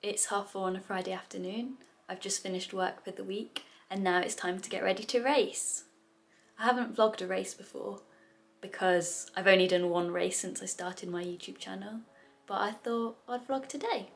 It's half four on a Friday afternoon. I've just finished work for the week and now it's time to get ready to race. I haven't vlogged a race before because I've only done one race since I started my YouTube channel, but I thought I'd vlog today.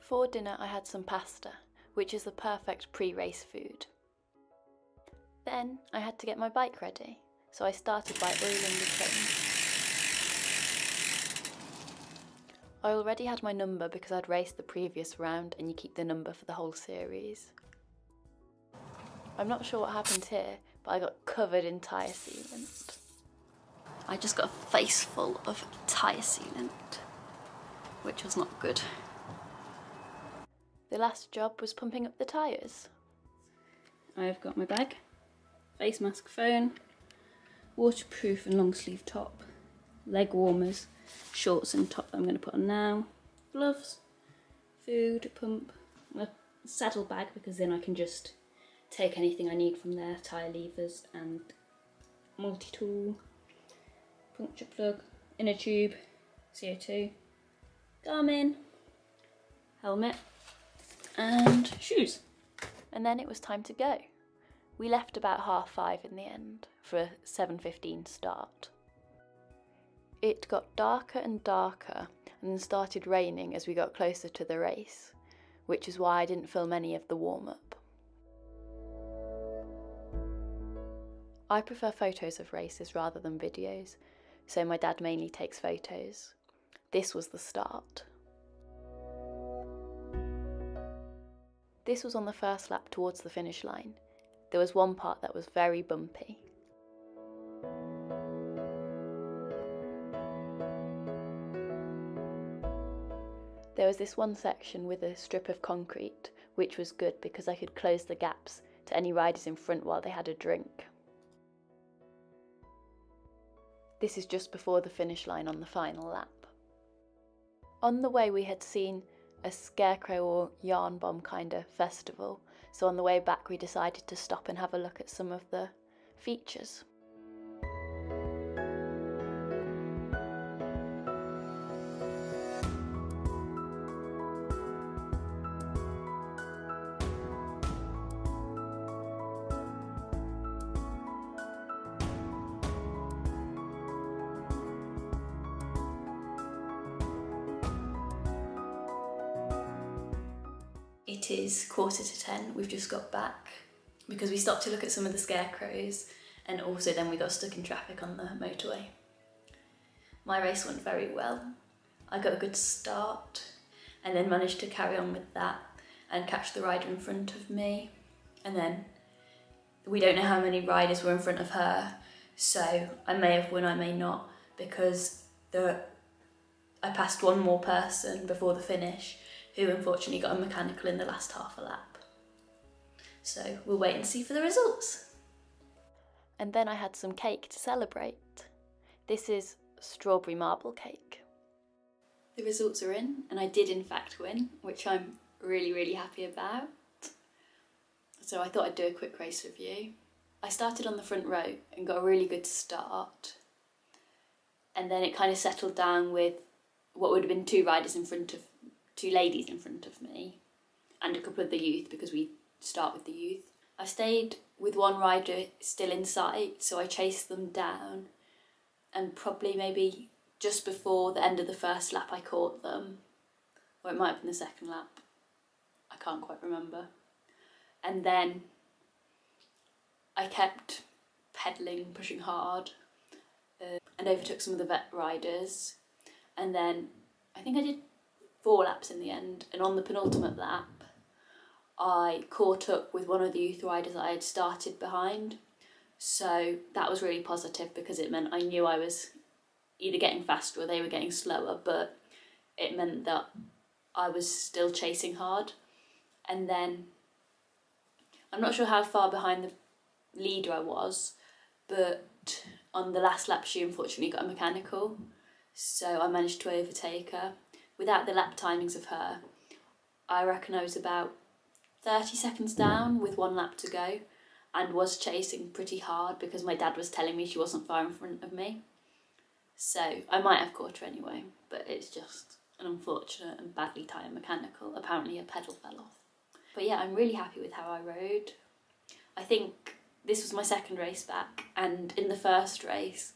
For dinner I had some pasta, which is the perfect pre-race food. Then I had to get my bike ready, so I started by oiling the train. I already had my number because I'd raced the previous round and you keep the number for the whole series. I'm not sure what happened here, but I got covered in tyre sealant. I just got a face full of tyre sealant, which was not good. The last job was pumping up the tyres. I've got my bag, face mask phone, waterproof and long sleeve top, leg warmers, shorts and top I'm going to put on now, gloves, food, pump, a saddle bag because then I can just take anything I need from there, tyre levers and multi-tool, puncture plug, inner tube, CO2, Garmin, helmet, and shoes. And then it was time to go. We left about half five in the end for a 7.15 start. It got darker and darker and started raining as we got closer to the race, which is why I didn't film any of the warm-up. I prefer photos of races rather than videos, so my dad mainly takes photos. This was the start. This was on the first lap towards the finish line. There was one part that was very bumpy. There was this one section with a strip of concrete, which was good because I could close the gaps to any riders in front while they had a drink. This is just before the finish line on the final lap. On the way we had seen a scarecrow or yarn bomb kind of festival. So on the way back, we decided to stop and have a look at some of the features. It is quarter to ten. We've just got back because we stopped to look at some of the scarecrows and also then we got stuck in traffic on the motorway. My race went very well. I got a good start and then managed to carry on with that and catch the rider in front of me. And then we don't know how many riders were in front of her, so I may have won, I may not, because the I passed one more person before the finish who unfortunately got a mechanical in the last half a lap. So we'll wait and see for the results. And then I had some cake to celebrate. This is strawberry marble cake. The results are in, and I did in fact win, which I'm really, really happy about. So I thought I'd do a quick race review. I started on the front row and got a really good start. And then it kind of settled down with what would have been two riders in front of two ladies in front of me and a couple of the youth because we start with the youth. I stayed with one rider still in sight, so I chased them down and probably maybe just before the end of the first lap I caught them, or it might have been the second lap, I can't quite remember. And then I kept pedalling, pushing hard, uh, and overtook some of the vet riders. And then I think I did four laps in the end, and on the penultimate lap, I caught up with one of the youth riders that I had started behind. So that was really positive because it meant I knew I was either getting faster or they were getting slower, but it meant that I was still chasing hard. And then I'm not sure how far behind the leader I was, but on the last lap she unfortunately got a mechanical, so I managed to overtake her without the lap timings of her, I reckon I was about 30 seconds down with one lap to go and was chasing pretty hard because my dad was telling me she wasn't far in front of me. So I might have caught her anyway, but it's just an unfortunate and badly timed mechanical. Apparently a pedal fell off. But yeah, I'm really happy with how I rode. I think this was my second race back, and in the first race,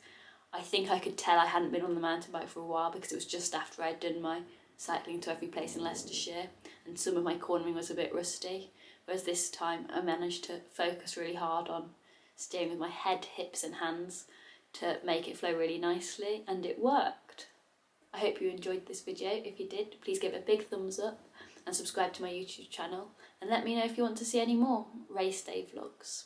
I think I could tell I hadn't been on the mountain bike for a while because it was just after I'd done my cycling to every place in Leicestershire, and some of my cornering was a bit rusty. Whereas this time, I managed to focus really hard on steering with my head, hips, and hands to make it flow really nicely, and it worked. I hope you enjoyed this video. If you did, please give it a big thumbs up and subscribe to my YouTube channel and let me know if you want to see any more race day vlogs.